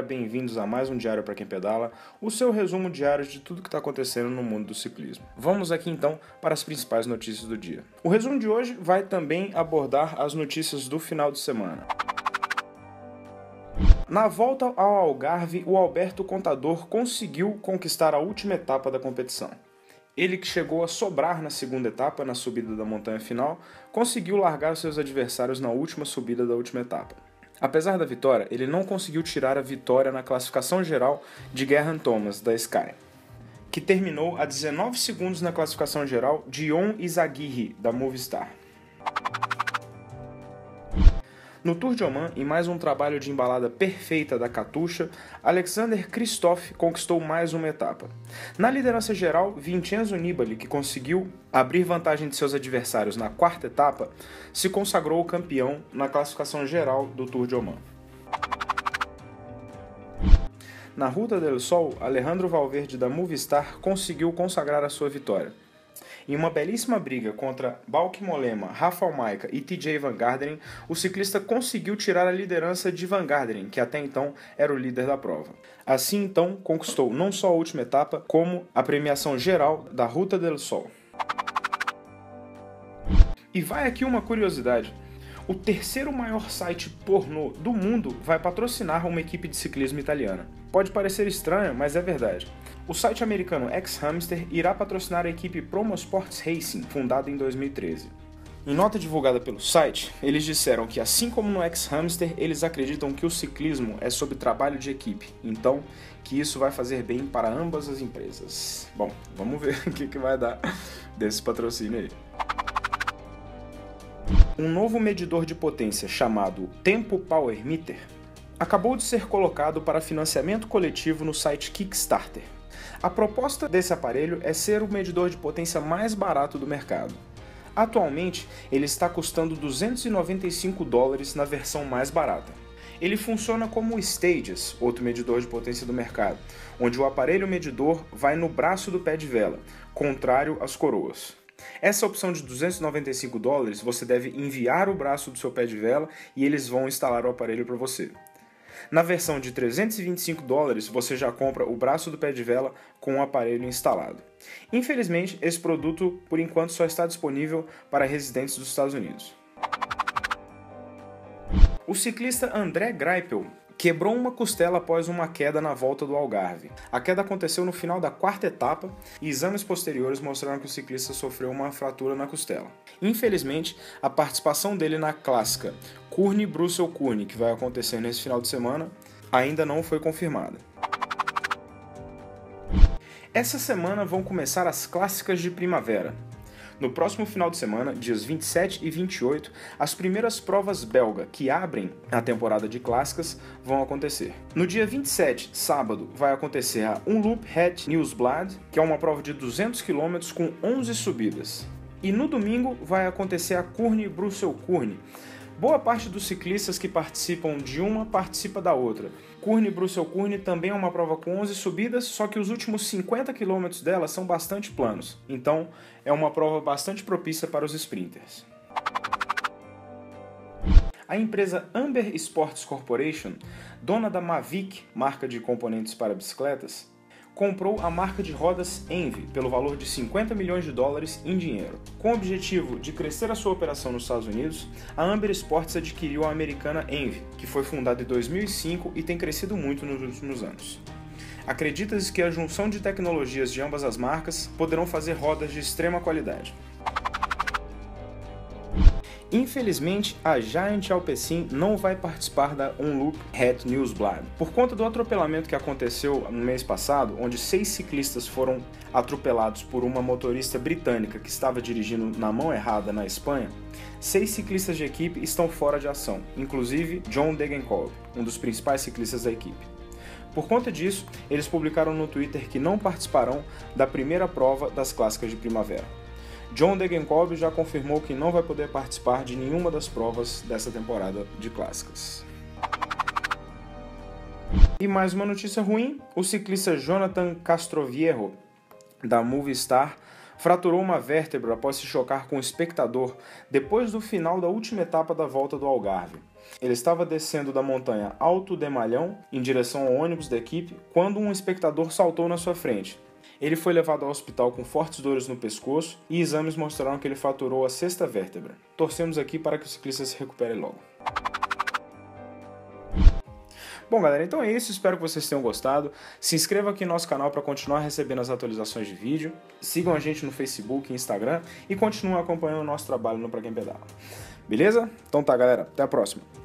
galera, bem-vindos a mais um Diário para quem pedala, o seu resumo diário de tudo que está acontecendo no mundo do ciclismo. Vamos aqui então para as principais notícias do dia. O resumo de hoje vai também abordar as notícias do final de semana. Na volta ao Algarve, o Alberto Contador conseguiu conquistar a última etapa da competição. Ele que chegou a sobrar na segunda etapa, na subida da montanha final, conseguiu largar seus adversários na última subida da última etapa. Apesar da vitória, ele não conseguiu tirar a vitória na classificação geral de Gerhan Thomas, da Sky, que terminou a 19 segundos na classificação geral de Ion Izaguirre, da Movistar. No Tour de Oman, em mais um trabalho de embalada perfeita da Katusha, Alexander Kristoff conquistou mais uma etapa. Na liderança geral, Vincenzo Nibali, que conseguiu abrir vantagem de seus adversários na quarta etapa, se consagrou campeão na classificação geral do Tour de Oman. Na Ruta del Sol, Alejandro Valverde da Movistar conseguiu consagrar a sua vitória. Em uma belíssima briga contra Balk Molema, Rafael Maika e TJ Van Garderen, o ciclista conseguiu tirar a liderança de Van Garderen, que até então era o líder da prova. Assim, então, conquistou não só a última etapa, como a premiação geral da Ruta del Sol. E vai aqui uma curiosidade. O terceiro maior site pornô do mundo vai patrocinar uma equipe de ciclismo italiana. Pode parecer estranho, mas é verdade. O site americano X-Hamster irá patrocinar a equipe Promo Sports Racing, fundada em 2013. Em nota divulgada pelo site, eles disseram que, assim como no X-Hamster, eles acreditam que o ciclismo é sobre trabalho de equipe, então que isso vai fazer bem para ambas as empresas. Bom, vamos ver o que, que vai dar desse patrocínio aí. Um novo medidor de potência chamado Tempo Power Meter acabou de ser colocado para financiamento coletivo no site Kickstarter. A proposta desse aparelho é ser o medidor de potência mais barato do mercado. Atualmente, ele está custando 295 dólares na versão mais barata. Ele funciona como o Stages, outro medidor de potência do mercado, onde o aparelho medidor vai no braço do pé de vela, contrário às coroas. Essa opção de 295 dólares, você deve enviar o braço do seu pé de vela e eles vão instalar o aparelho para você. Na versão de 325 dólares, você já compra o braço do pé de vela com o aparelho instalado. Infelizmente, esse produto por enquanto só está disponível para residentes dos Estados Unidos. O ciclista André Greipel quebrou uma costela após uma queda na volta do Algarve. A queda aconteceu no final da quarta etapa e exames posteriores mostraram que o ciclista sofreu uma fratura na costela. Infelizmente, a participação dele na clássica Kurne Brussel Kurne, que vai acontecer nesse final de semana, ainda não foi confirmada. Essa semana vão começar as clássicas de primavera. No próximo final de semana, dias 27 e 28, as primeiras provas belga que abrem a temporada de clássicas vão acontecer. No dia 27, sábado, vai acontecer a Unloop Het Nieuwsblad, que é uma prova de 200 km com 11 subidas. E no domingo vai acontecer a Kurne Brussel Kurne, Boa parte dos ciclistas que participam de uma participa da outra. Kurne Brussel Kurne também é uma prova com 11 subidas, só que os últimos 50 km dela são bastante planos. Então, é uma prova bastante propícia para os sprinters. A empresa Amber Sports Corporation, dona da Mavic, marca de componentes para bicicletas, comprou a marca de rodas Envy pelo valor de 50 milhões de dólares em dinheiro. Com o objetivo de crescer a sua operação nos Estados Unidos, a Amber Sports adquiriu a americana Envy, que foi fundada em 2005 e tem crescido muito nos últimos anos. Acredita-se que a junção de tecnologias de ambas as marcas poderão fazer rodas de extrema qualidade. Infelizmente, a Giant Alpecin não vai participar da Unloop Het Newsblad. Por conta do atropelamento que aconteceu no mês passado, onde seis ciclistas foram atropelados por uma motorista britânica que estava dirigindo na mão errada na Espanha, seis ciclistas de equipe estão fora de ação, inclusive John Degenkolb, um dos principais ciclistas da equipe. Por conta disso, eles publicaram no Twitter que não participarão da primeira prova das clássicas de primavera. John Degenkolb já confirmou que não vai poder participar de nenhuma das provas dessa temporada de clássicas. E mais uma notícia ruim: o ciclista Jonathan Castroviejo, da Movistar, fraturou uma vértebra após se chocar com um espectador depois do final da última etapa da volta do Algarve. Ele estava descendo da montanha Alto de Malhão em direção ao ônibus da equipe quando um espectador saltou na sua frente. Ele foi levado ao hospital com fortes dores no pescoço e exames mostraram que ele faturou a sexta vértebra. Torcemos aqui para que o ciclista se recupere logo. Bom, galera, então é isso. Espero que vocês tenham gostado. Se inscreva aqui no nosso canal para continuar recebendo as atualizações de vídeo. Sigam a gente no Facebook e Instagram e continuem acompanhando o nosso trabalho no Pra Quem Pedala. Beleza? Então tá, galera. Até a próxima.